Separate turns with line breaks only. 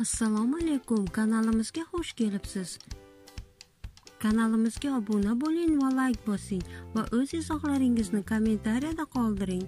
assalomu alaykum. Kanalimizga xush kelibsiz. Kanalimizga obuna bo'ling va layk bosing va o'z izohlaringizni kommentariyada qoldiring.